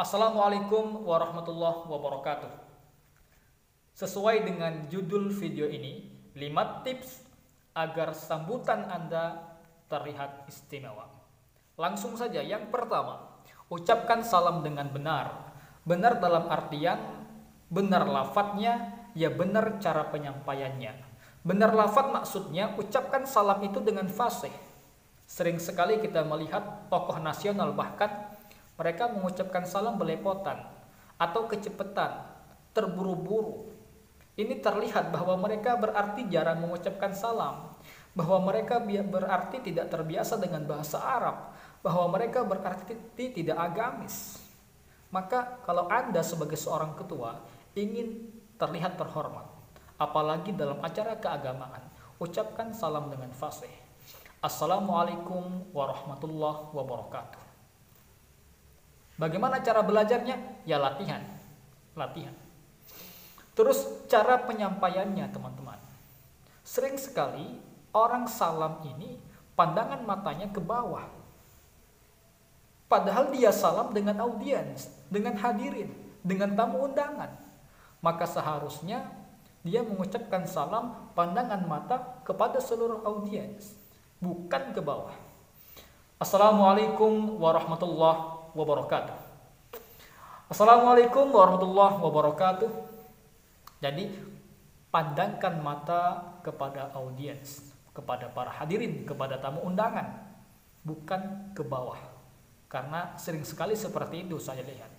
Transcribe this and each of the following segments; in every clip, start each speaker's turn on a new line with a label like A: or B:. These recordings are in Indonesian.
A: Assalamualaikum warahmatullahi wabarakatuh. Sesuai dengan judul video ini, 5 tips agar sambutan Anda terlihat istimewa. Langsung saja, yang pertama, ucapkan salam dengan benar. Benar dalam artian benar lafadznya, ya benar cara penyampaiannya. Benar lafadz maksudnya ucapkan salam itu dengan fasih. Sering sekali kita melihat tokoh nasional bahkan mereka mengucapkan salam belepotan atau kecepatan, terburu-buru. Ini terlihat bahwa mereka berarti jarang mengucapkan salam, bahwa mereka berarti tidak terbiasa dengan bahasa Arab, bahwa mereka berarti tidak agamis. Maka kalau Anda sebagai seorang ketua ingin terlihat terhormat, apalagi dalam acara keagamaan, ucapkan salam dengan fasih. Assalamualaikum warahmatullahi wabarakatuh. Bagaimana cara belajarnya? Ya latihan. Latihan. Terus cara penyampaiannya teman-teman. Sering sekali orang salam ini pandangan matanya ke bawah. Padahal dia salam dengan audiens, dengan hadirin, dengan tamu undangan. Maka seharusnya dia mengucapkan salam pandangan mata kepada seluruh audiens, bukan ke bawah. Assalamualaikum warahmatullahi wabarakatuh. Assalamualaikum warahmatullahi wabarakatuh. Jadi pandangkan mata kepada audiens, kepada para hadirin, kepada tamu undangan, bukan ke bawah. Karena sering sekali seperti itu saya lihat.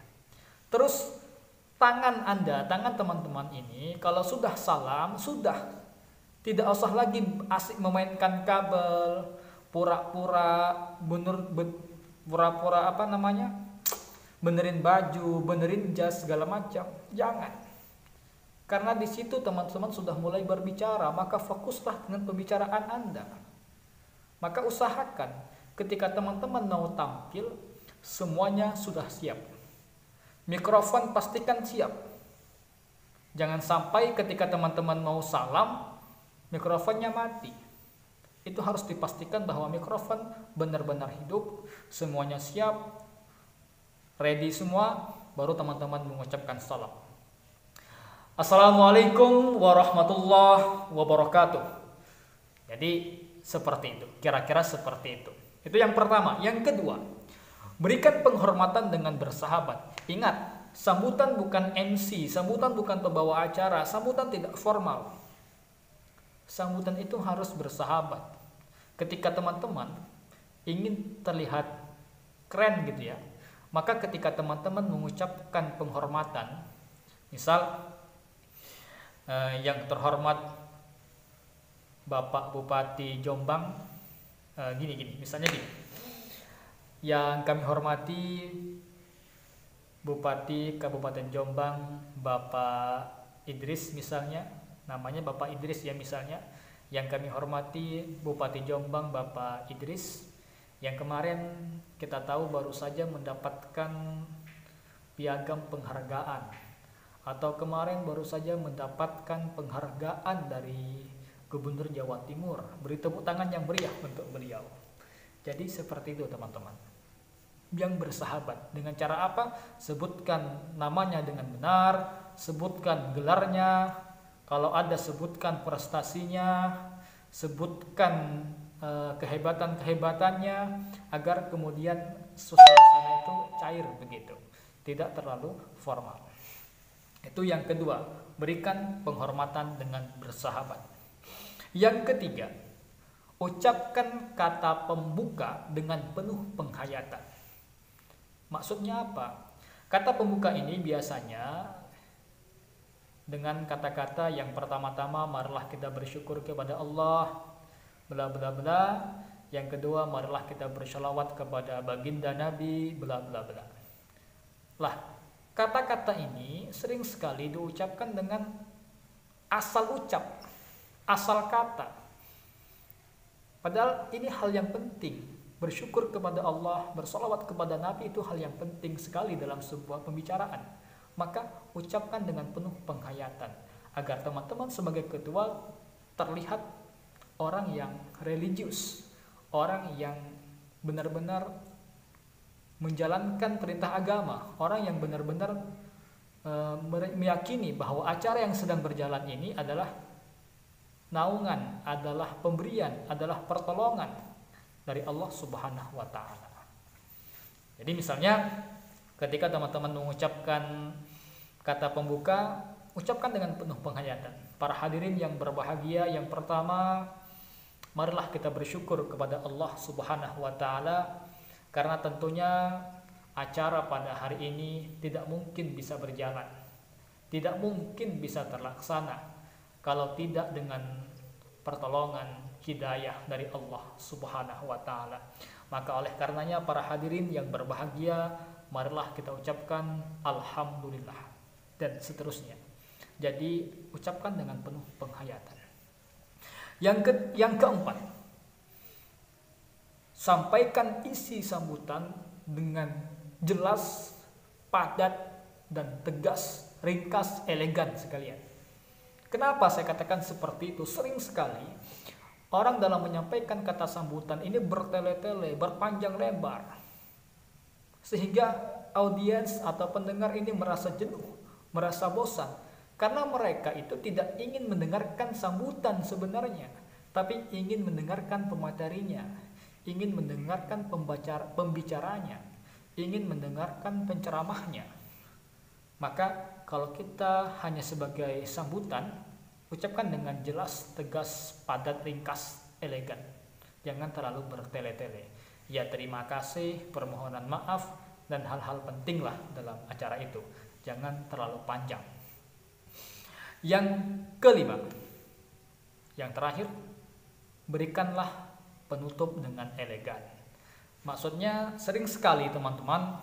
A: Terus tangan Anda, tangan teman-teman ini kalau sudah salam, sudah tidak usah lagi asik memainkan kabel, pura-pura pura-pura apa namanya benerin baju benerin jas segala macam. Jangan. Karena di situ teman-teman sudah mulai berbicara maka fokuslah dengan pembicaraan anda. Maka usahakan ketika teman-teman mau tampil semuanya sudah siap. Mikrofon pastikan siap. Jangan sampai ketika teman-teman mau salam mikrofonnya mati itu harus dipastikan bahwa mikrofon benar-benar hidup, semuanya siap, ready semua, baru teman-teman mengucapkan salam. Assalamualaikum warahmatullahi wabarakatuh. Jadi seperti itu, kira-kira seperti itu. Itu yang pertama. Yang kedua, berikan penghormatan dengan bersahabat. Ingat, sambutan bukan MC, sambutan bukan pembawa acara, sambutan tidak formal sambutan itu harus bersahabat. Ketika teman-teman ingin terlihat keren gitu ya, maka ketika teman-teman mengucapkan penghormatan, misal eh, yang terhormat Bapak Bupati Jombang, eh, gini gini, misalnya gini, yang kami hormati Bupati Kabupaten Jombang Bapak Idris misalnya namanya Bapak Idris ya misalnya. Yang kami hormati Bupati Jombang Bapak Idris. Yang kemarin kita tahu baru saja mendapatkan piagam penghargaan. Atau kemarin baru saja mendapatkan penghargaan dari Gubernur Jawa Timur. Beri tepuk tangan yang meriah untuk beliau. Jadi seperti itu teman-teman. Yang bersahabat. Dengan cara apa? Sebutkan namanya dengan benar sebutkan gelarnya kalau ada sebutkan prestasinya, sebutkan uh, kehebatan-kehebatannya agar kemudian suasana itu cair begitu, tidak terlalu formal. Itu yang kedua, berikan penghormatan dengan bersahabat. Yang ketiga, ucapkan kata pembuka dengan penuh penghayatan. Maksudnya apa? Kata pembuka ini biasanya dengan kata-kata yang pertama-tama marilah kita bersyukur kepada Allah bla bla bla. Yang kedua marilah kita bersyalawat kepada baginda Nabi bla bla bla. Lah kata-kata ini sering sekali diucapkan dengan asal ucap asal kata. Padahal ini hal yang penting. Bersyukur kepada Allah bersolawat kepada Nabi itu hal yang penting sekali dalam sebuah pembicaraan maka ucapkan dengan penuh penghayatan agar teman-teman sebagai ketua terlihat orang yang religius, orang yang benar-benar menjalankan perintah agama, orang yang benar-benar e, meyakini bahwa acara yang sedang berjalan ini adalah naungan, adalah pemberian, adalah pertolongan dari Allah Subhanahu wa taala. Jadi misalnya ketika teman-teman mengucapkan kata pembuka, ucapkan dengan penuh penghayatan. Para hadirin yang berbahagia, yang pertama, marilah kita bersyukur kepada Allah Subhanahu wa taala karena tentunya acara pada hari ini tidak mungkin bisa berjalan. Tidak mungkin bisa terlaksana kalau tidak dengan pertolongan hidayah dari Allah Subhanahu wa taala. Maka oleh karenanya para hadirin yang berbahagia, marilah kita ucapkan alhamdulillah dan seterusnya. Jadi ucapkan dengan penuh penghayatan. Yang ke, yang keempat, sampaikan isi sambutan dengan jelas, padat dan tegas, ringkas, elegan sekalian. Kenapa saya katakan seperti itu? Sering sekali orang dalam menyampaikan kata sambutan ini bertele-tele, berpanjang lebar. Sehingga audiens atau pendengar ini merasa jenuh, merasa bosan. Karena mereka itu tidak ingin mendengarkan sambutan sebenarnya, tapi ingin mendengarkan pematerinya, ingin mendengarkan pembacar, pembicaranya, ingin mendengarkan penceramahnya. Maka kalau kita hanya sebagai sambutan, ucapkan dengan jelas, tegas, padat, ringkas, elegan. Jangan terlalu bertele-tele. Ya terima kasih, permohonan maaf, dan hal-hal penting lah dalam acara itu. Jangan terlalu panjang. Yang kelima, yang terakhir, berikanlah penutup dengan elegan. Maksudnya sering sekali teman-teman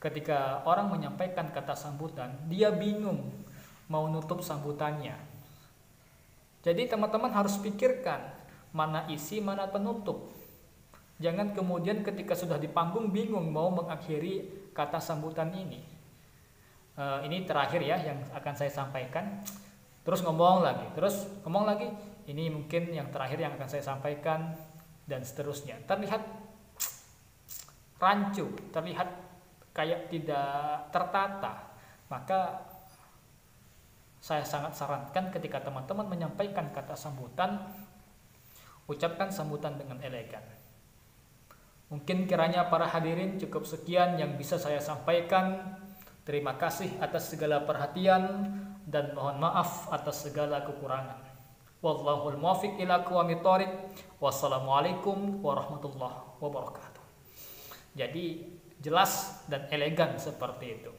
A: ketika orang menyampaikan kata sambutan, dia bingung mau nutup sambutannya. Jadi teman-teman harus pikirkan mana isi, mana penutup. Jangan kemudian ketika sudah di panggung bingung mau mengakhiri kata sambutan ini. Uh, ini terakhir ya yang akan saya sampaikan. Terus ngomong lagi, terus ngomong lagi. Ini mungkin yang terakhir yang akan saya sampaikan dan seterusnya. Terlihat rancu, terlihat kayak tidak tertata, maka saya sangat sarankan ketika teman-teman menyampaikan kata sambutan, ucapkan sambutan dengan elegan. Mungkin kiranya para hadirin cukup sekian yang bisa saya sampaikan. Terima kasih atas segala perhatian dan mohon maaf atas segala kekurangan. Wallahul muwaffiq ila aqwamit Wassalamualaikum warahmatullahi wabarakatuh. Jadi jelas dan elegan seperti itu.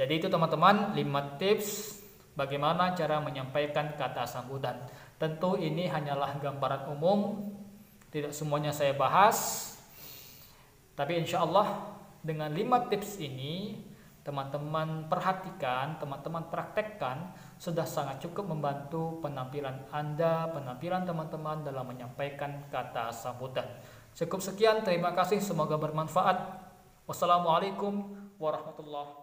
A: Jadi itu teman-teman 5 tips bagaimana cara menyampaikan kata sambutan. Tentu ini hanyalah gambaran umum, tidak semuanya saya bahas. Tapi insya Allah dengan 5 tips ini teman-teman perhatikan, teman-teman praktekkan sudah sangat cukup membantu penampilan Anda, penampilan teman-teman dalam menyampaikan kata sambutan. Cukup sekian, terima kasih, semoga bermanfaat. Wassalamualaikum warahmatullahi